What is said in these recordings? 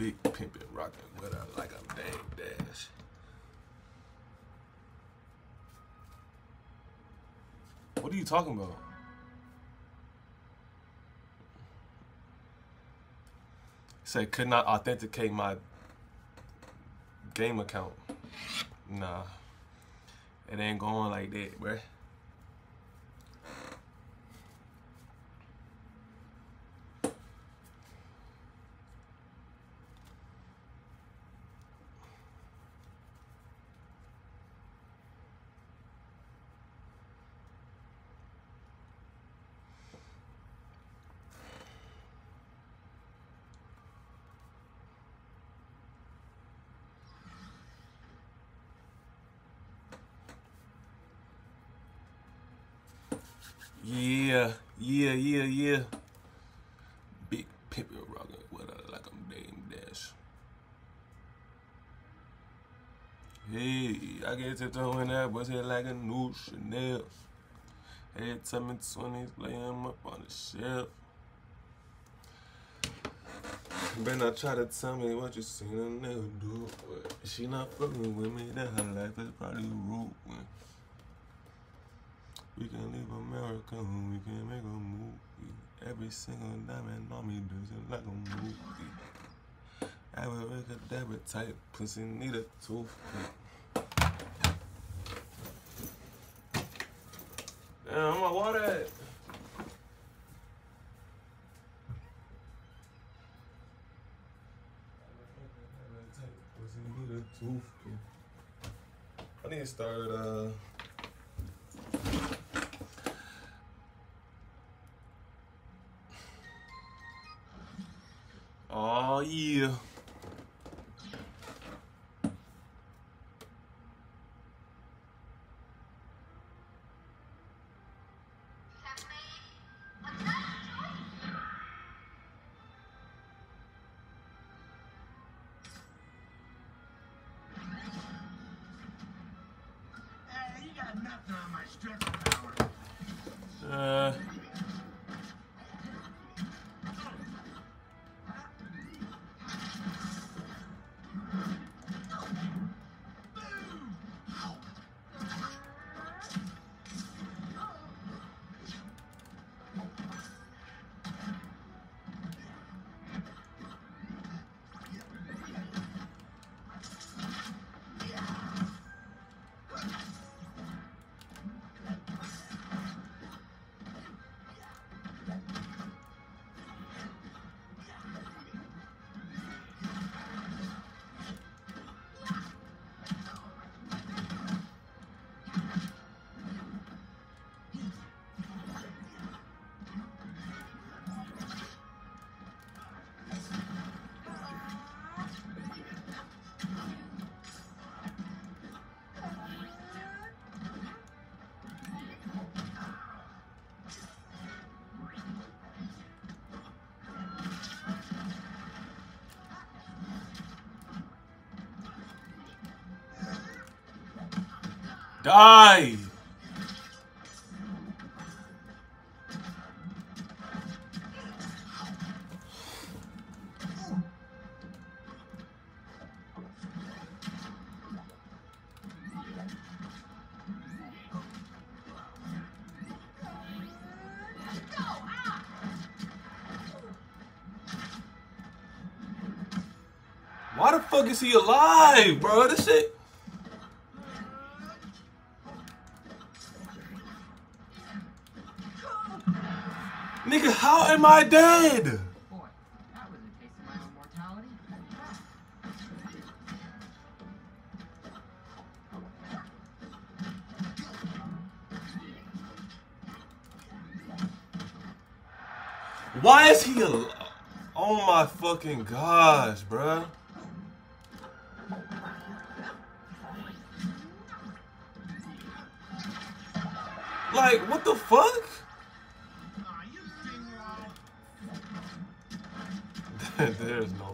Big pimpin' rockin' with her like Dame Dash. What are you talking about? Say could not authenticate my game account. Nah. It ain't going like that, bruh. Yeah, yeah, yeah, yeah. Big pimpin' rockin' with her like I'm Dame Dash. I throwing that was it like a new Chanel. Hey, tell me 20s, lay him up on the shelf. Better not try to tell me what you seen a nigga do. But she not fucking with me, that her life is probably rude. We can leave America, we can make a movie. Every single diamond on me does it like a movie. Average debit type, pussy need a toothpick. Damn, my water at? I need to start uh Oh yeah. Uh die. Why the fuck is he alive, bro? This shit. Nigga, how am I dead? Why is he alive? Oh my fucking gosh, bruh. Like, what the fuck? There's no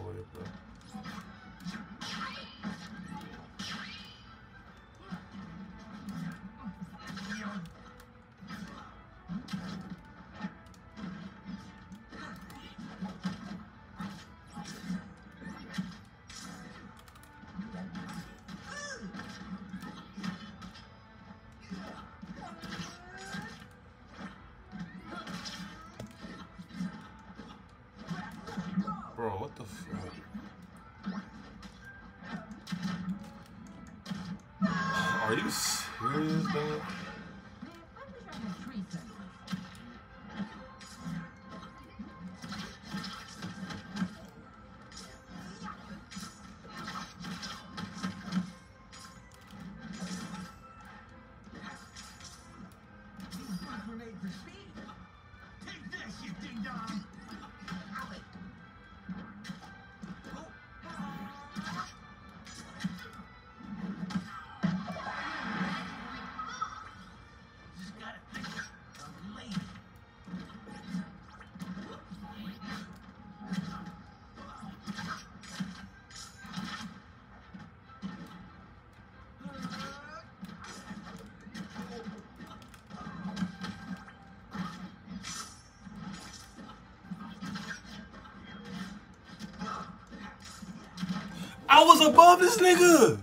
was above this nigga.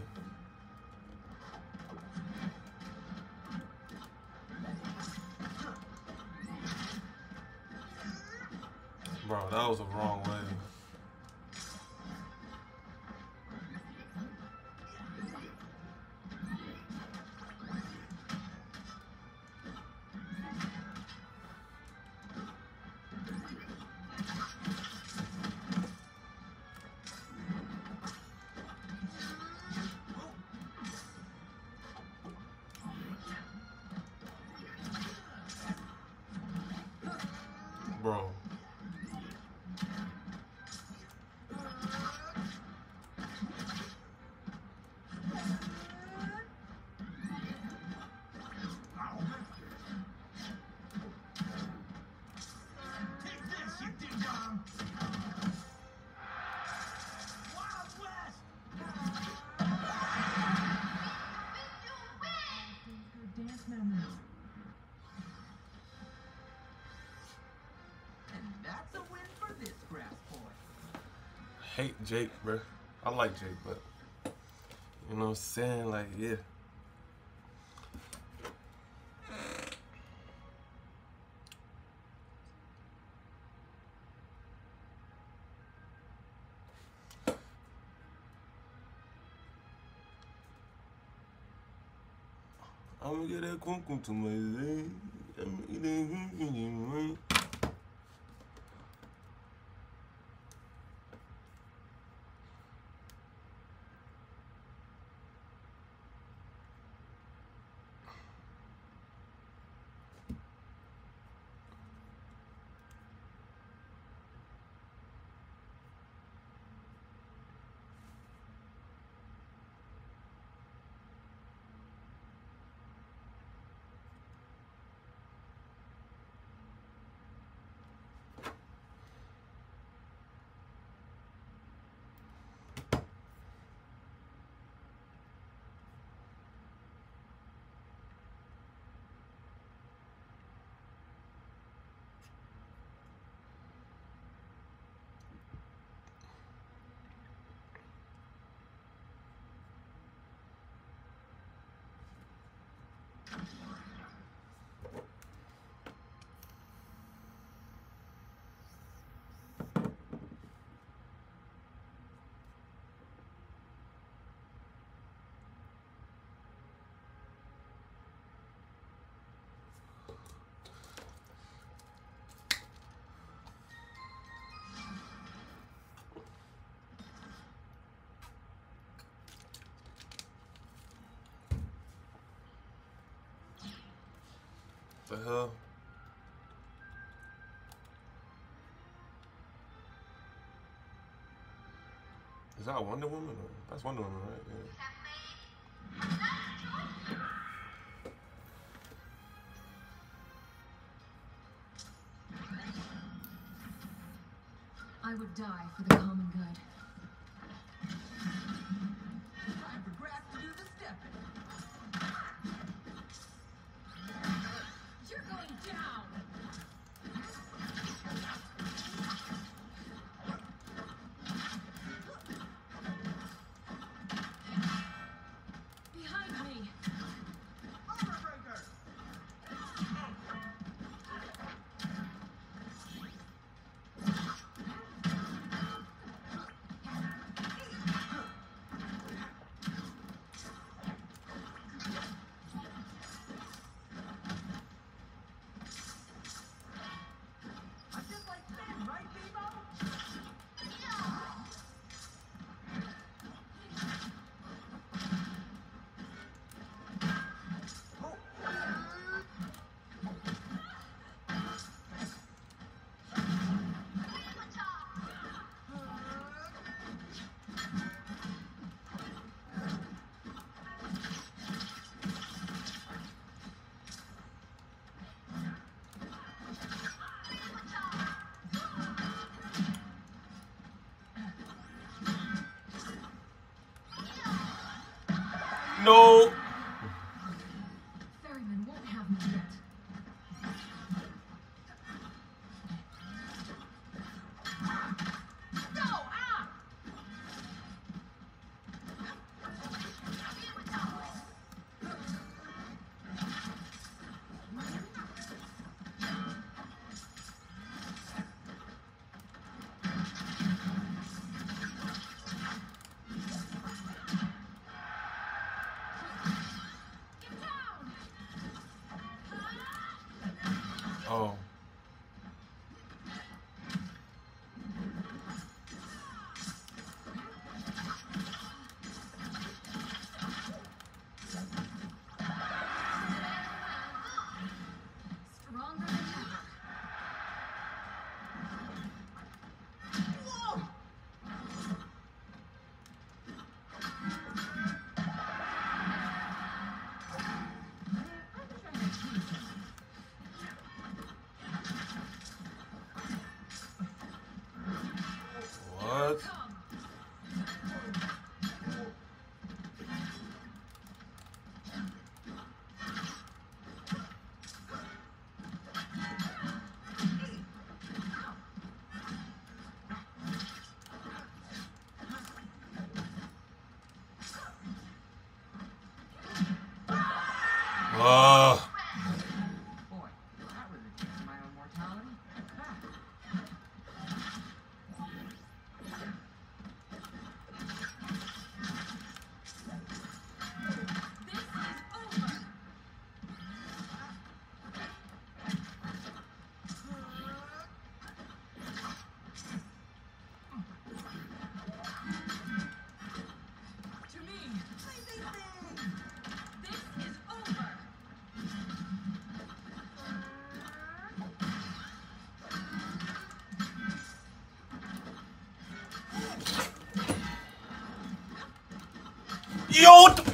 Hate Jake, bro. I like Jake, but you know what I'm saying? Like, yeah. I'ma get that cum to my leg. I'ma get that cum cum to my The hell? Is that Wonder Woman? That's Wonder Woman, right? Yeah. I would die for the common good. no Idiot!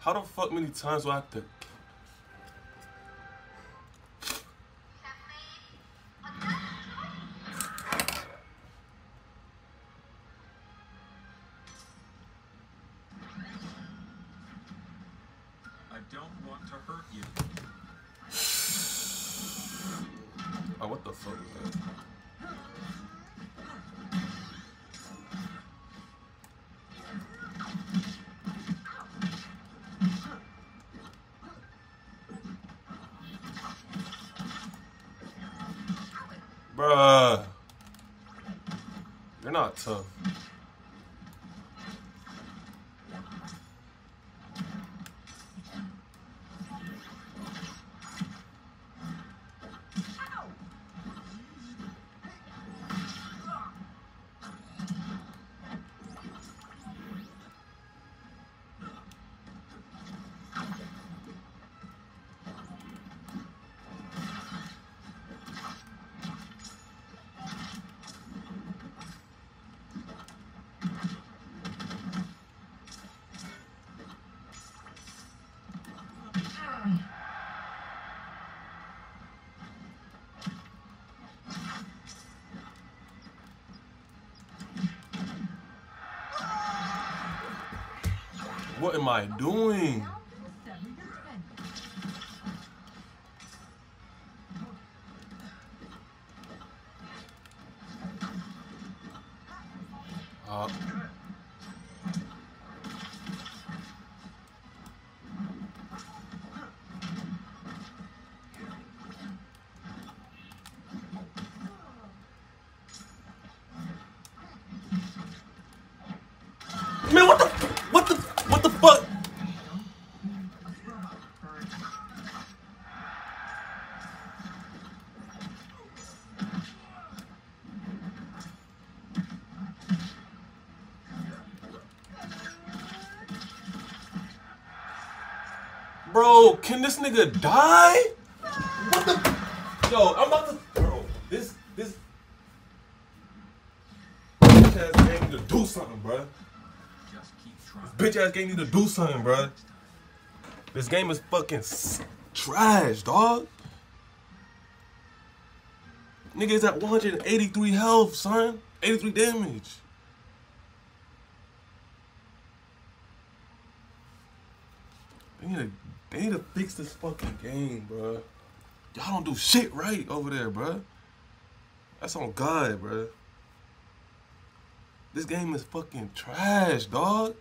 How the fuck many times do I have to What am I doing? Nigga die? What the? Yo, I'm about to. Bro, this this. Bitch ass game need to do something, bro. Trying. Bitch ass game need to do something, bro. This game is fucking trash, dog. Nigga is at 183 health, son. 83 damage. They need to, they need to fix this fucking game, bro. Y'all don't do shit right over there, bro. That's on God, bro. This game is fucking trash, dog.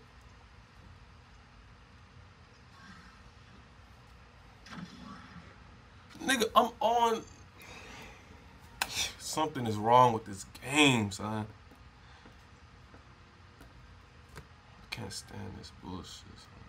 Nigga, I'm on. Something is wrong with this game, son. I can't stand this bullshit. Son.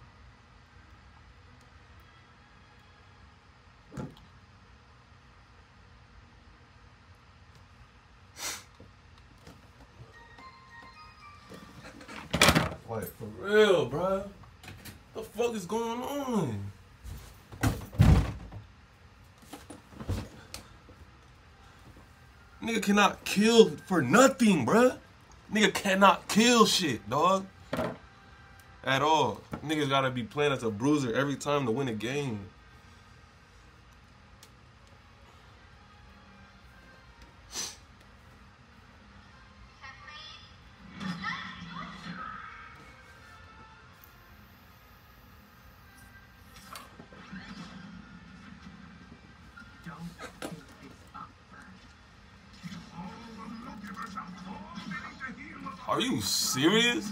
Real, bruh. The fuck is going on? Nigga cannot kill for nothing, bruh. Nigga cannot kill shit, dog. At all. Niggas gotta be playing as a bruiser every time to win a game. Serious?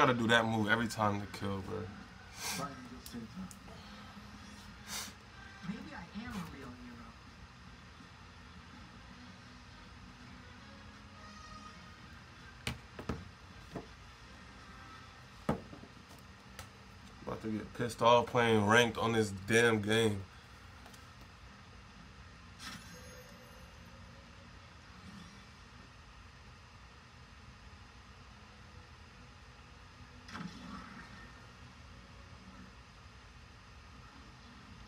Gotta do that move every time to kill, bro. Maybe I am a real hero. About to get pissed off playing ranked on this damn game.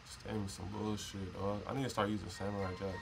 Just aiming dog. I need to start using Samurai Jack.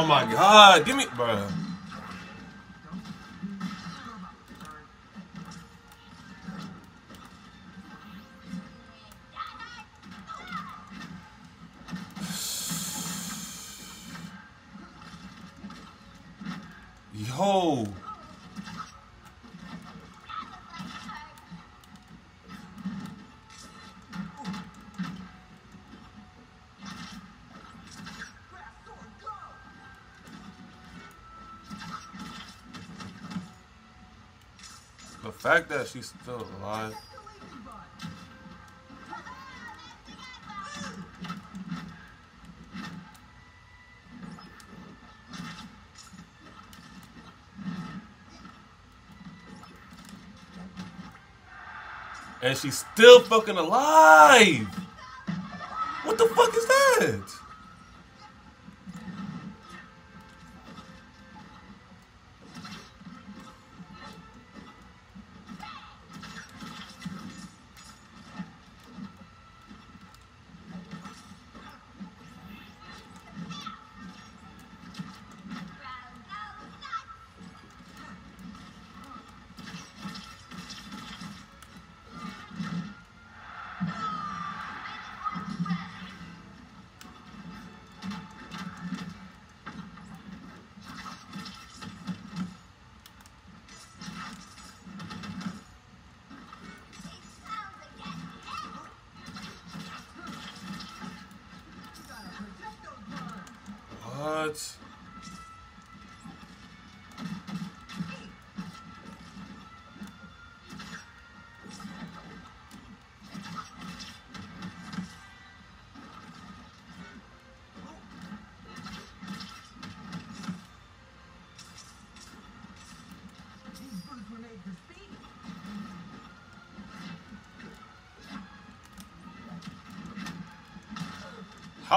Oh my god, give me, bruh. Fact that she's still alive. And she's still fucking alive. What the fuck is that?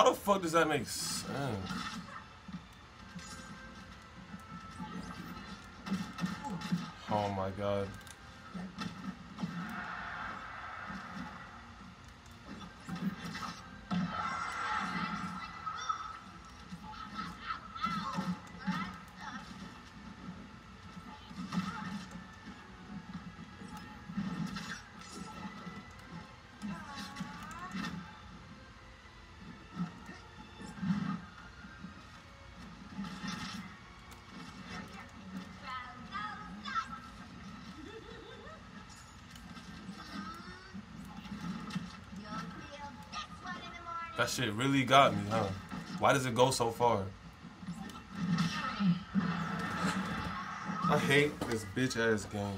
How the fuck does that make sense? Oh my god. Shit really got me, huh? Why does it go so far? I hate this bitch ass game.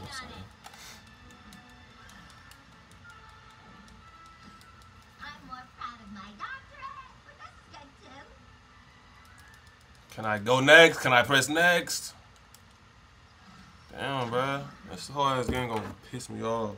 Can I go next? Can I press next? Damn, bruh. This whole ass game gonna piss me off.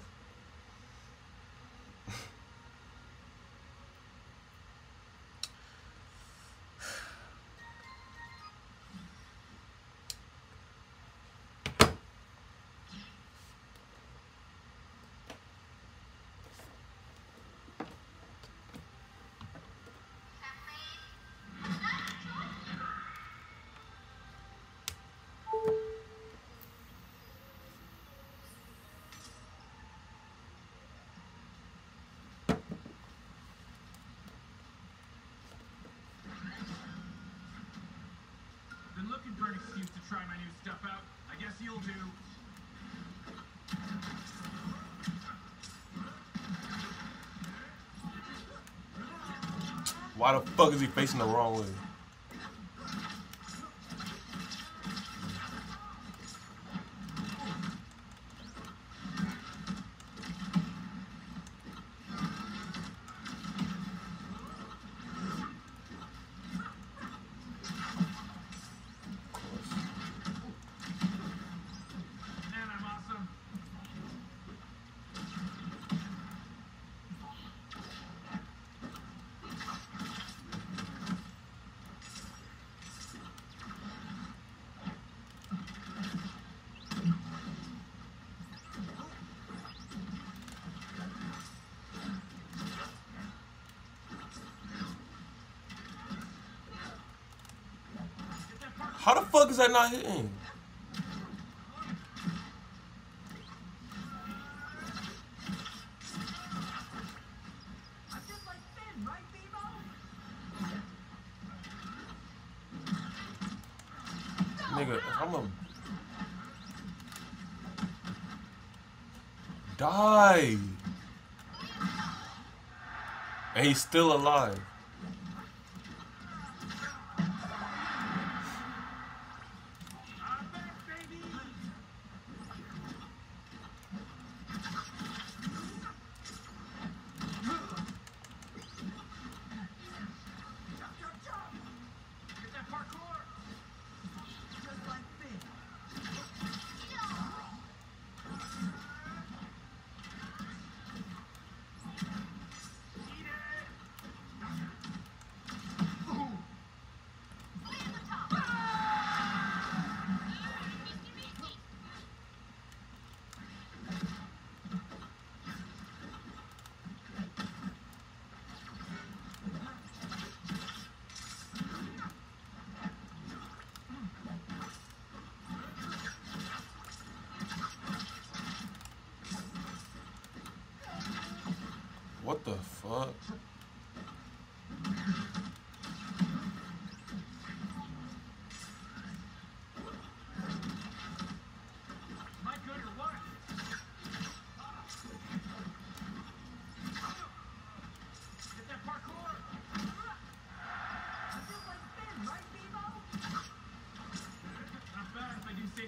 Been looking for an excuse to try my new stuff out. I guess you'll do. Why the fuck is he facing the wrong way? And I'm awesome. Get that part How the fuck is that not hitting? Nigga, I'm a die. And he's still alive.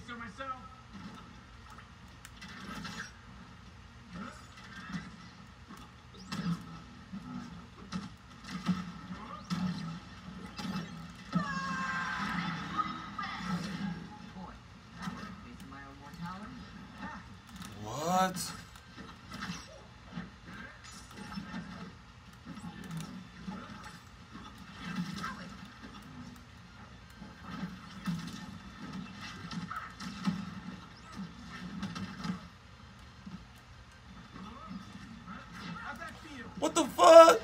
So myself. Boy, that was facing my own mortality. Ha! What? How'd that feel? What the fuck?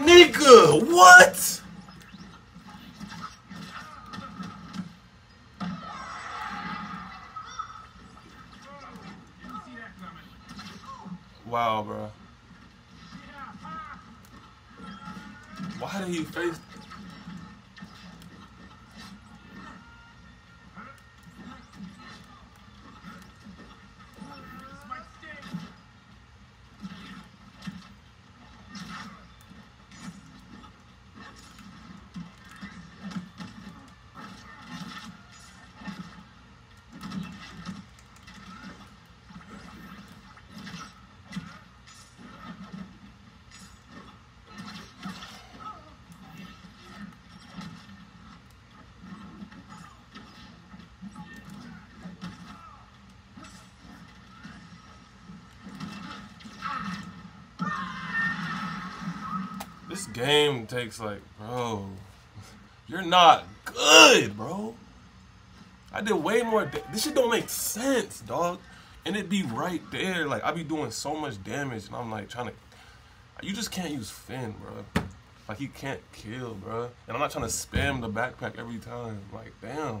Nigga, what? Takes like, bro, you're not good, bro. I did way more. This shit don't make sense, dog. And it be right there. Like I be doing so much damage, and I'm like trying to. You just can't use Finn, bro. Like he can't kill, bro. And I'm not trying to spam the backpack every time. Like damn.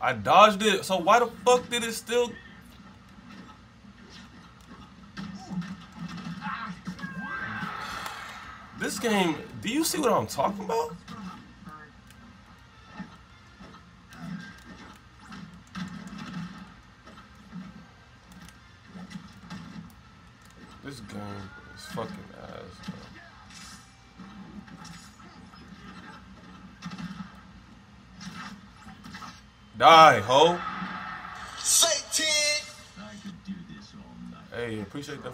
I dodged it. So why the fuck did it still? This game. Do you see what I'm talking about? Die, ho. Satan! I could do this all night. Hey, appreciate that.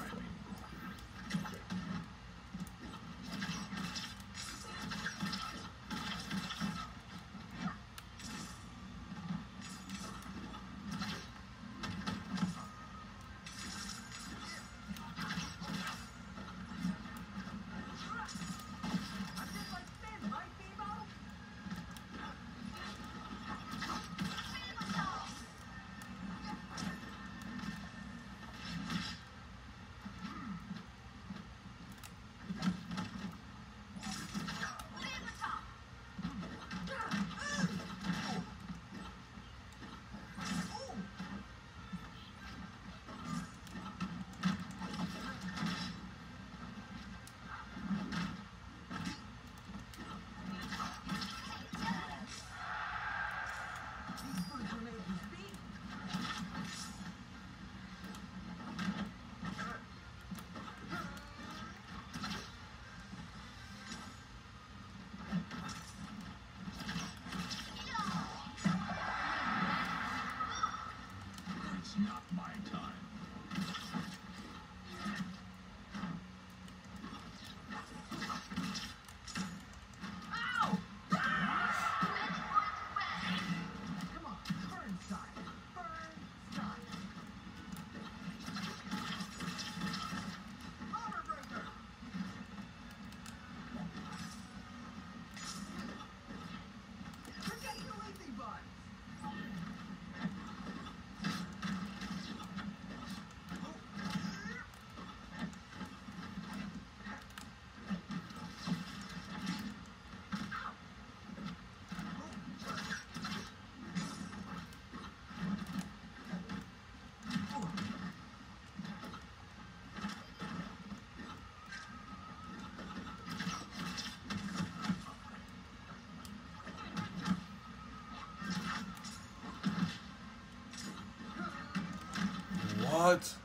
What?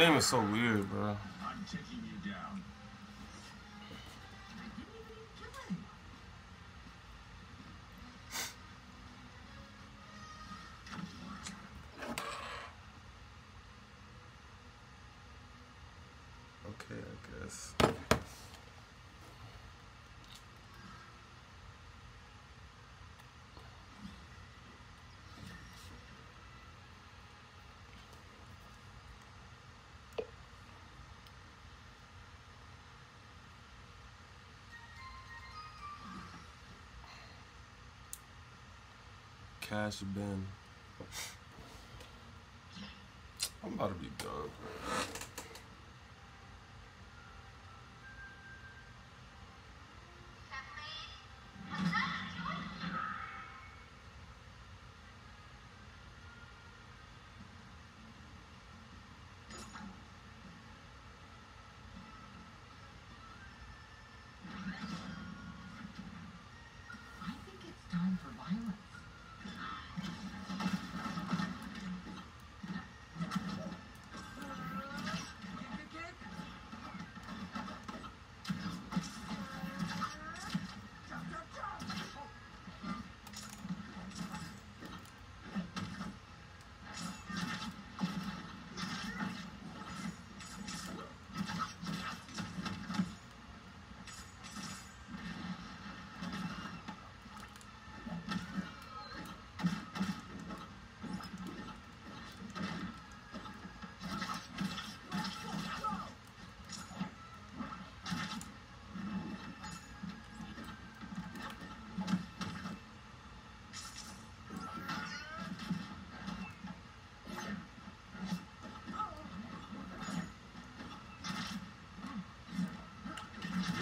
Game is so weird, bro. I'm taking you down. I didn't even kill anyone. Okay, I guess. Cash bin. I'm about to be done. I think it's time for violence.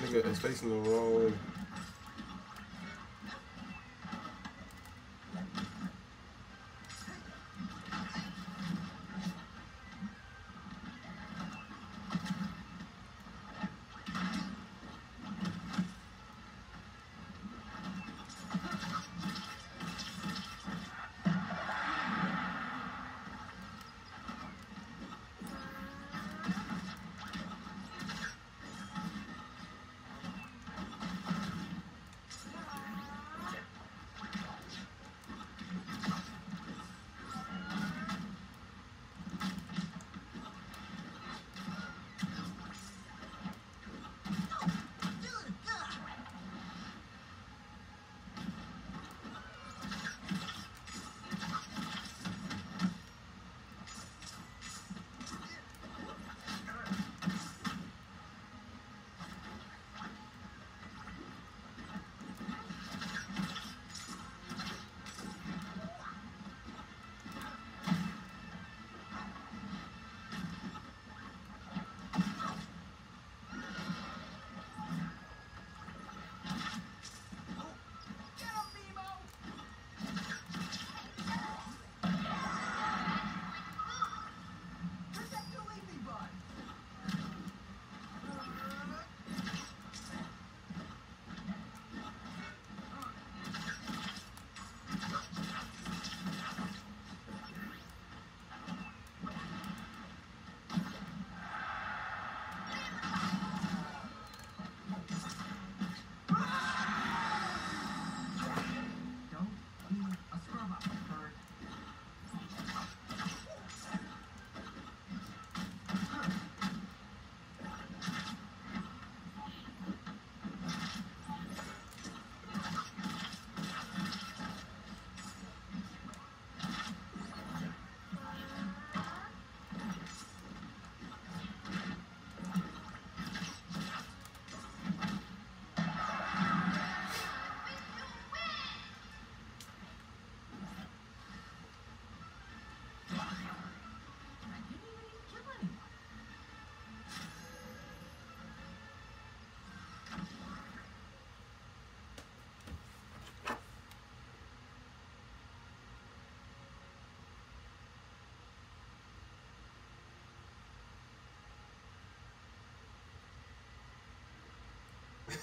Nigga is facing the wrong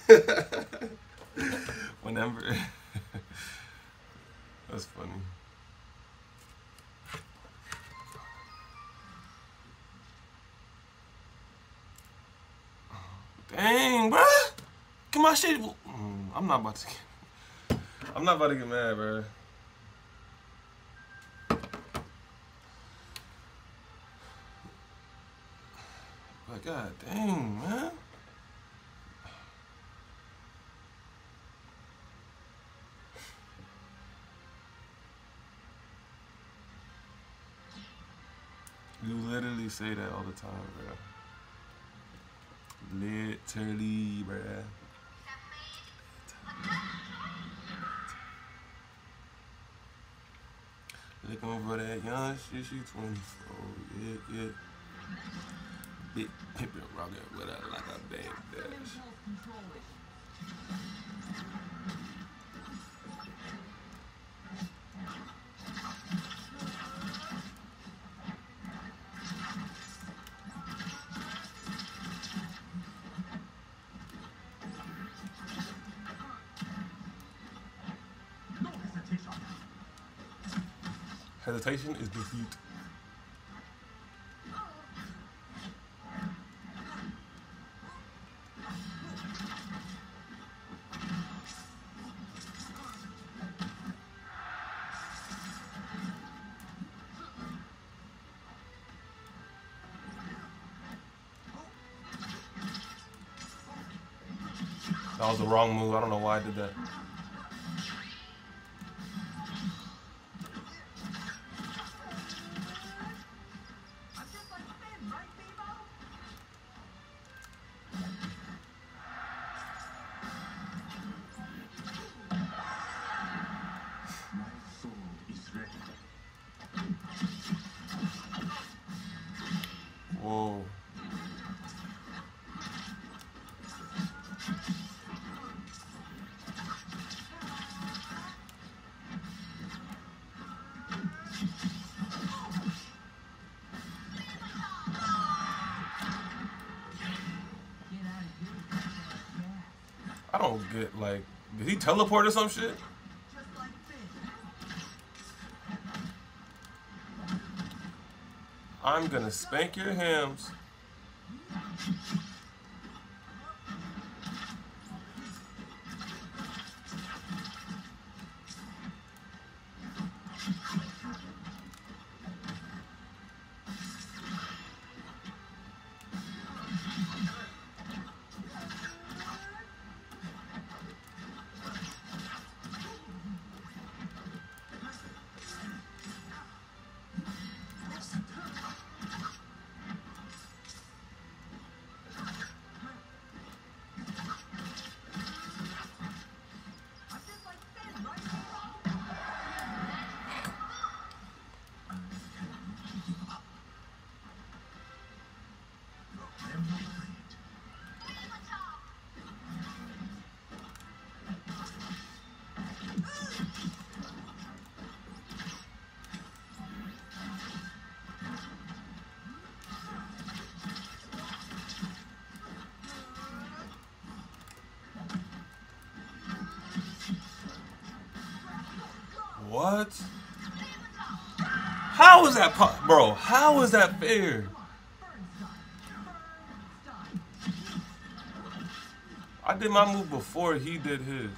Whenever. That's funny. Dang, bruh. Get my shit. Mm, I'm not about to get, I'm not about to get mad, bruh. God dang, man. Say that all the time, bro. Literally, bruh. Looking for that young shit, she 24. Yeah, yeah. Big pimpin' rocket with her like a Dame Dash. Is. That was the wrong move. I don't know why I did that. Teleport or some shit? I'm gonna spank your hams. How is that, bro? How is that fair? I did my move before he did his.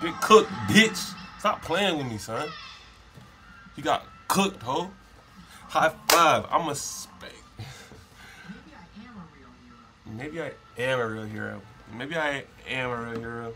Get cooked, bitch. Stop playing with me, son. You got cooked, ho. High five. I'm a spank. Maybe I am a real hero. Maybe I am a real hero.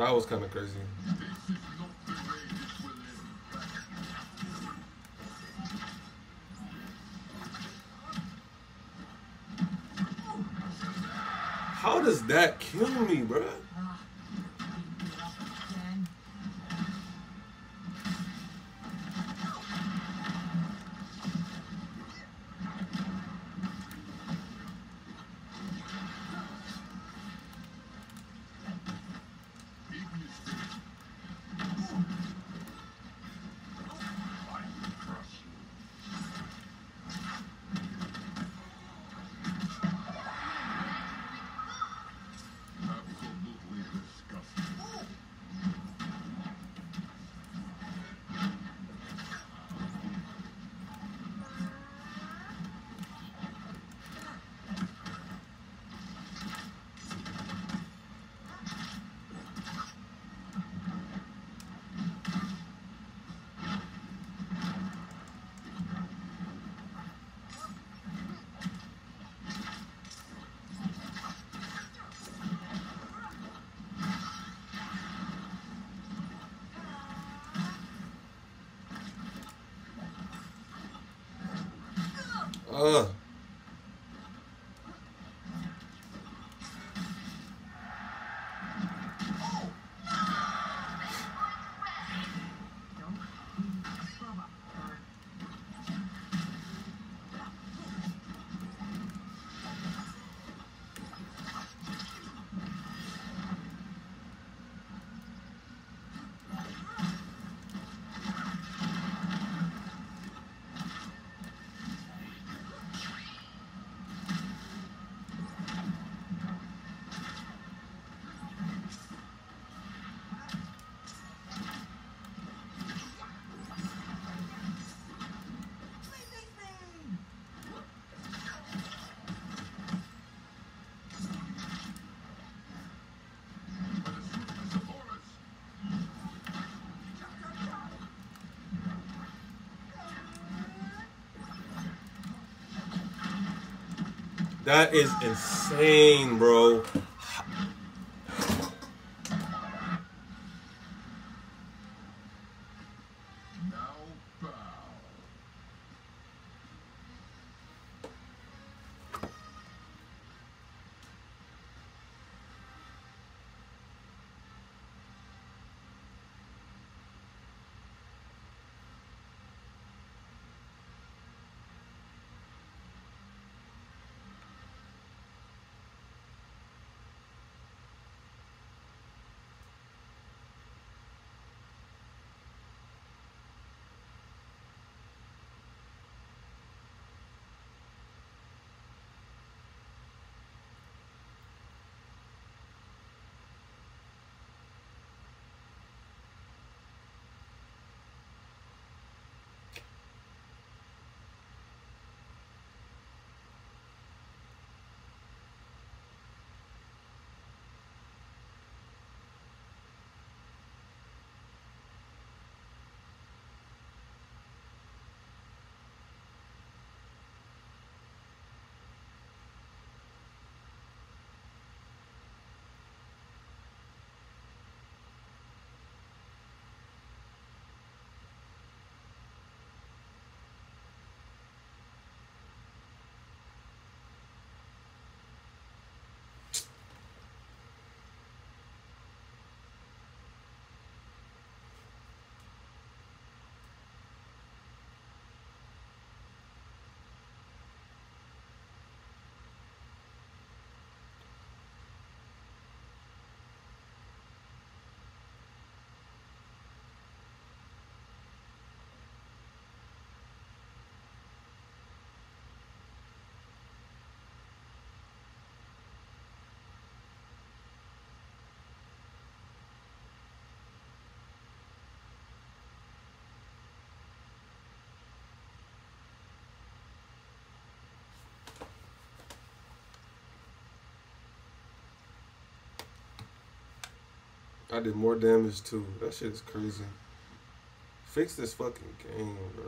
That was kind of crazy. How does that kill me, bruh? That is insane, bro. I did more damage too. That shit is crazy. Fix this fucking game, bro.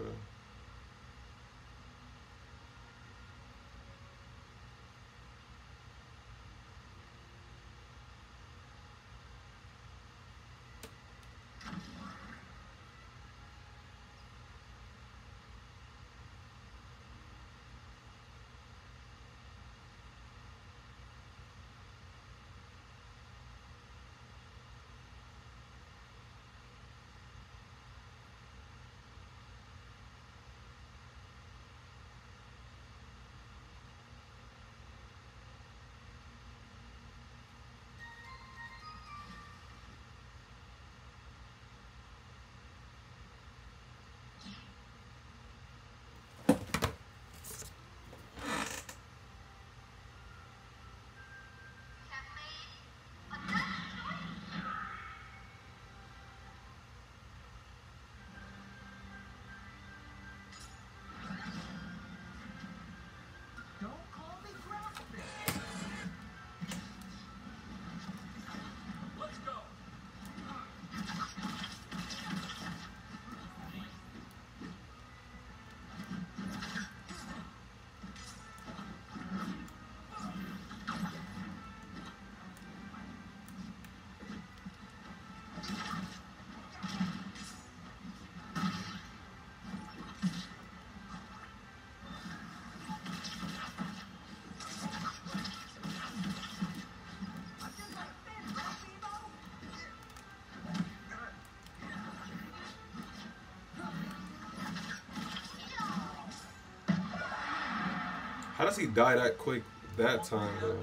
How does he die that quick that time, bro?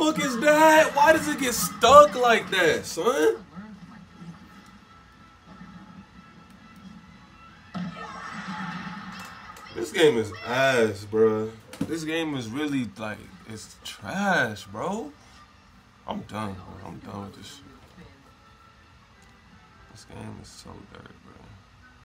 Fuck is that? Why does it get stuck like that, son? This game is ass, bro. This game is really like it's trash, bro. I'm done, bro. I'm done with this shit.